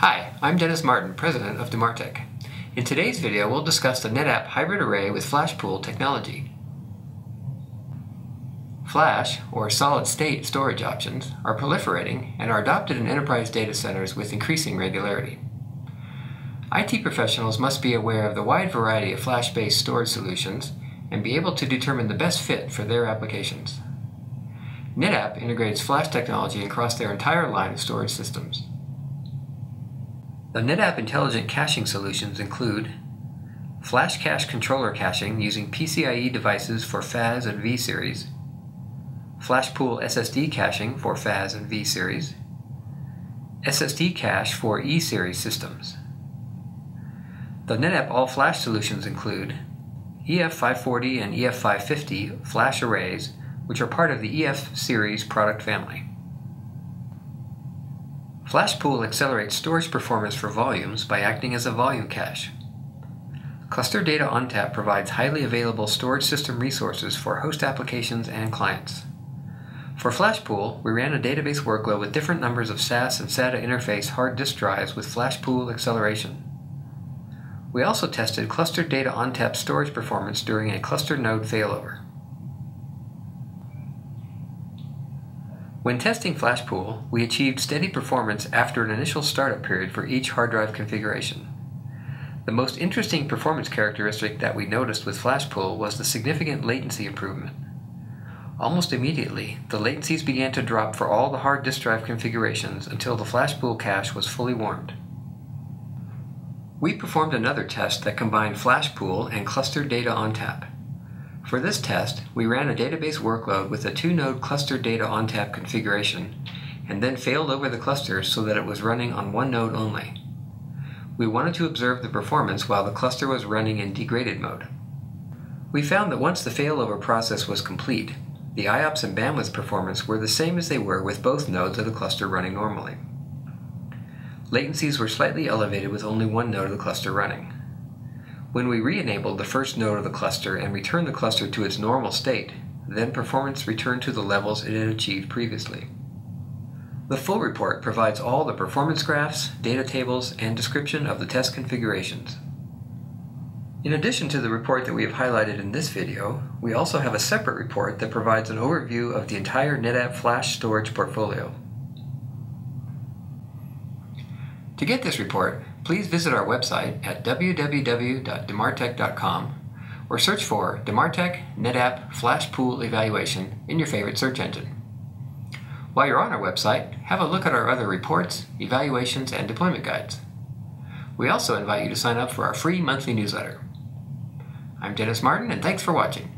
Hi, I'm Dennis Martin, President of Demartek. In today's video, we'll discuss the NetApp hybrid array with FlashPool technology. Flash, or solid-state storage options, are proliferating and are adopted in enterprise data centers with increasing regularity. IT professionals must be aware of the wide variety of flash-based storage solutions and be able to determine the best fit for their applications. NetApp integrates flash technology across their entire line of storage systems. The NetApp intelligent caching solutions include Flash Cache Controller Caching using PCIe devices for FAS and V-Series, FlashPool SSD caching for FAS and V-Series, SSD cache for E-Series systems. The NetApp all-flash solutions include EF540 and EF550 flash arrays, which are part of the EF series product family. FlashPool accelerates storage performance for volumes by acting as a volume cache. Cluster Data ONTAP provides highly available storage system resources for host applications and clients. For FlashPool, we ran a database workload with different numbers of SAS and SATA interface hard disk drives with FlashPool acceleration. We also tested Cluster Data ONTAP storage performance during a cluster node failover. When testing FlashPool, we achieved steady performance after an initial startup period for each hard drive configuration. The most interesting performance characteristic that we noticed with FlashPool was the significant latency improvement. Almost immediately, the latencies began to drop for all the hard disk drive configurations until the FlashPool cache was fully warmed. We performed another test that combined FlashPool and Cluster Data ONTAP. For this test, we ran a database workload with a two-node cluster data ONTAP configuration, and then failed over the cluster so that it was running on one node only. We wanted to observe the performance while the cluster was running in degraded mode. We found that once the failover process was complete, the IOPS and bandwidth performance were the same as they were with both nodes of the cluster running normally. Latencies were slightly elevated with only one node of the cluster running. When we re-enabled the first node of the cluster and returned the cluster to its normal state, then performance returned to the levels it had achieved previously. The full report provides all the performance graphs, data tables, and description of the test configurations. In addition to the report that we have highlighted in this video, we also have a separate report that provides an overview of the entire NetApp flash storage portfolio. To get this report, please visit our website at www.demartek.com or search for Demartek NetApp Flash Pool Evaluation in your favorite search engine. While you're on our website, have a look at our other reports, evaluations, and deployment guides. We also invite you to sign up for our free monthly newsletter. I'm Dennis Martin, and thanks for watching.